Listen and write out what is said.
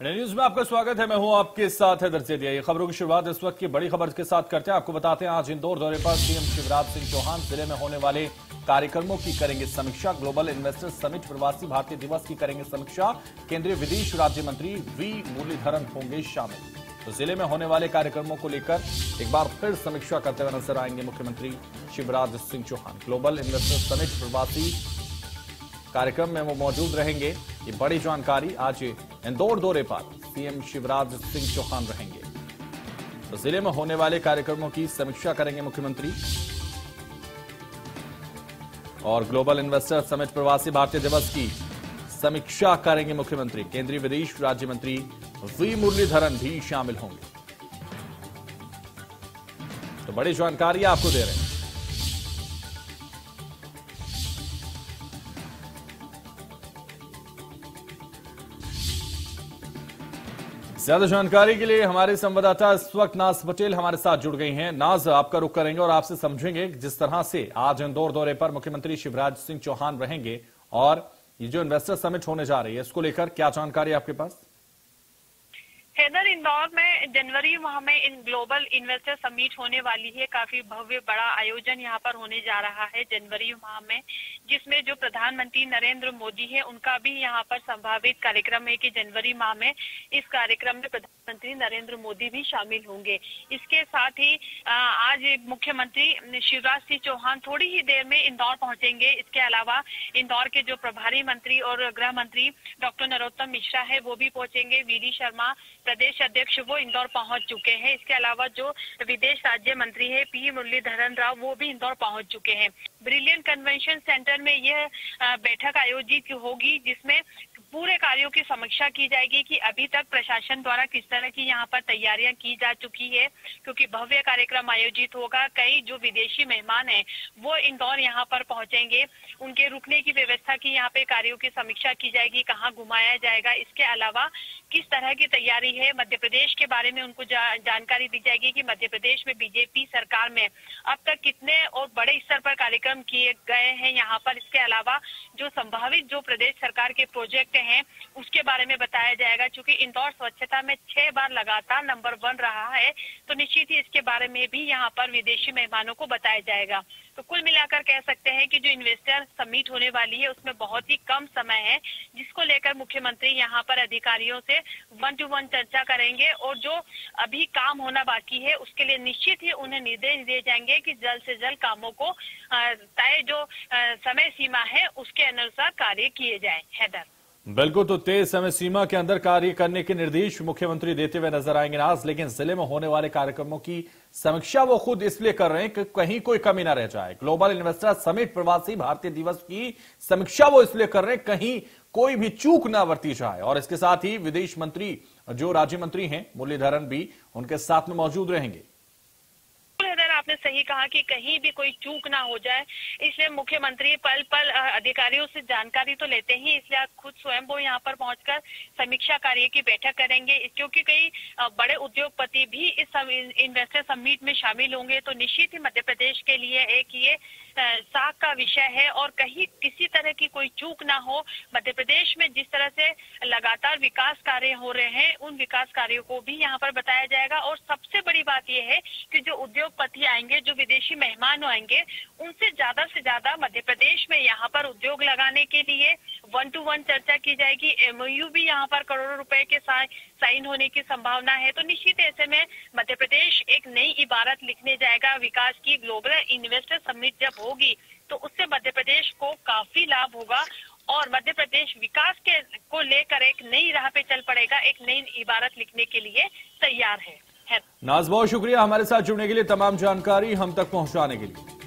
News में आपका स्वागत है। मैं हूँ आपके साथ है दर्जे दिया ये खबरों की शुरुआत इस वक्त की बड़ी खबर के साथ करते हैं। आपको बताते हैं, आज इंदौर दौरे पर सीएम शिवराज सिंह चौहान ज़िले में होने वाले कार्यक्रमों की करेंगे समीक्षा। ग्लोबल इन्वेस्टर्स समिट प्रवासी भारतीय दिवस की करेंगे समीक्षा। केंद्रीय विदेश राज्य मंत्री वी मुरलीधरन होंगे शामिल। तो ज़िले में होने वाले कार्यक्रमों को लेकर एक बार फिर समीक्षा करते हुए नज़र आएँगे मुख्यमंत्री Shivraj Singh Chouhan. Global investors summit प्रवासी कार्यक्रम में वो मौजूद रहेंगे। ये बड़ी जानकारी आज इंदौर दौरे पर सीएम शिवराज सिंह चौहान रहेंगे। तो ज़िले में होने वाले कार्यक्रमों की समीक्षा करेंगे मुख्यमंत्री। और ग्लोबल इन्वेस्टर समिट प्रवासी भारतीय दिवस की समीक्षा करेंगे मुख्यमंत्री। केंद्रीय विदेश राज्य मंत्री वी मुरलीधरन भी शामिल होंगे। तो बड़ी जानकारी आपको दे रहे हैं। ज़्यादा जानकारी के लिए हमारे संवाददाता इस वक्त नाज पटेल हमारे साथ जुड़ गई हैं। नाज, आपका रुख करेंगे और आपसे समझेंगे जिस तरह से आज इंदौर दौरे पर मुख्यमंत्री शिवराज सिंह चौहान रहेंगे और ये जो इन्वेस्टर समिट होने जा रही है, इसको लेकर क्या जानकारी आपके पास? हैदर इंदौर में जनवरी माह में इन ग्लोबल इन्वेस्टर समिट होने वाली है। काफ़ी भव्य बड़ा आयोजन यहाँ पर होने जा रहा है जनवरी माह में, जिसमें जो प्रधानमंत्री नरेंद्र मोदी है, उनका भी यहाँ पर संभावित कार्यक्रम है कि जनवरी माह में इस कार्यक्रम में प्रधानमंत्री नरेंद्र मोदी भी शामिल होंगे। इसके साथ ही आज मुख्यमंत्री शिवराज सिंह चौहान थोड़ी ही देर में इंदौर पहुँचेंगे। इसके अलावा इंदौर के जो प्रभारी मंत्री और गृह मंत्री डॉक्टर नरोत्तम मिश्रा है, वो भी पहुँचेंगे। वी शर्मा, प्रदेश अध्यक्ष, वो इंदौर पहुँच चुके हैं। इसके अलावा जो विदेश राज्य मंत्री है, पी मुरलीधरन राव, वो भी इंदौर पहुँच चुके हैं। ब्रिलियंट कन्वेंशन सेंटर में यह बैठक आयोजित होगी, जिसमें कार्यों की समीक्षा की जाएगी कि अभी तक प्रशासन द्वारा किस तरह की यहाँ पर तैयारियाँ की जा चुकी है क्योंकि भव्य कार्यक्रम आयोजित होगा कई जो विदेशी मेहमान हैं वो इंदौर यहाँ पर पहुँचेंगे। उनके रुकने की व्यवस्था की यहाँ पे कार्यों की समीक्षा की जाएगी कहाँ घुमाया जाएगा इसके अलावा किस तरह की तैयारी है मध्य प्रदेश के बारे में उनको जा, जानकारी दी जाएगी कि मध्य प्रदेश में बीजेपी सरकार में अब तक कितने और बड़े स्तर पर कार्यक्रम किए गए हैं यहाँ पर। इसके अलावा जो संभावित जो प्रदेश सरकार के प्रोजेक्ट हैं उसके बारे में बताया जाएगा। क्योंकि इंदौर स्वच्छता में छह बार लगातार नंबर वन रहा है तो निश्चित ही इसके बारे में भी यहाँ पर विदेशी मेहमानों को बताया जाएगा। तो कुल मिलाकर कह सकते हैं कि जो इन्वेस्टर समिट होने वाली है, उसमें बहुत ही कम समय है, जिसको लेकर मुख्यमंत्री यहाँ पर अधिकारियों से वन टू वन चर्चा करेंगे और जो अभी काम होना बाकी है, उसके लिए निश्चित ही उन्हें निर्देश दिए जाएँगे कि जल्द से जल्द कामों को तय जो समय सीमा है, उसके अनुसार कार्य किए जाए। हैदर। बिल्कुल तो तेज समय सीमा के अंदर कार्य करने के निर्देश मुख्यमंत्री देते हुए नज़र आएँगे नाज लेकिन ज़िले में होने वाले कार्यक्रमों की समीक्षा वो खुद इसलिए कर रहे हैं कि कहीं कोई कमी ना रह जाए। ग्लोबल इन्वेस्टर समिट प्रवासी भारतीय दिवस की समीक्षा वो इसलिए कर रहे हैं, कहीं कोई भी चूक ना बरती जाए। और इसके साथ ही विदेश मंत्री, जो राज्य मंत्री हैं, मुरलीधरन भी उनके साथ में मौजूद रहेंगे। आपने सही कहा कि कहीं भी कोई चूक ना हो जाए, इसलिए मुख्यमंत्री पल पल अधिकारियों से जानकारी तो लेते ही इसलिए आप खुद स्वयं वो यहाँ पर पहुंचकर समीक्षा कार्य की बैठक करेंगे। क्योंकि कई बड़े उद्योगपति भी इस इन्वेस्टर समिट में शामिल होंगे। तो निश्चित ही मध्य प्रदेश के लिए एक ये साख का विषय है और कहीं किसी तरह की कोई चूक ना हो। मध्य प्रदेश में जिस तरह से लगातार विकास कार्य हो रहे हैं, उन विकास कार्यों को भी यहाँ पर बताया जाएगा। और सबसे बड़ी बात यह है कि जो उद्योगपति आएँगे जो विदेशी मेहमान आएँगे, उनसे ज़्यादा से ज़्यादा मध्य प्रदेश में यहाँ पर उद्योग लगाने के लिए वन टू वन चर्चा की जाएगी। एमओयू भी यहाँ पर करोड़ों रुपए के साइन होने की संभावना है। तो निश्चित ऐसे में मध्य प्रदेश एक नई इबारत लिखने जाएगा। विकास की ग्लोबल इन्वेस्टर समिट जब होगी तो उससे मध्य प्रदेश को काफ़ी लाभ होगा और मध्य प्रदेश विकास के, को लेकर एक नई राह पे चल पड़ेगा, एक नई इबारत लिखने के लिए तैयार है। नाज बहुत शुक्रिया हमारे साथ जुड़ने के लिए तमाम जानकारी हम तक पहुँचाने के लिए।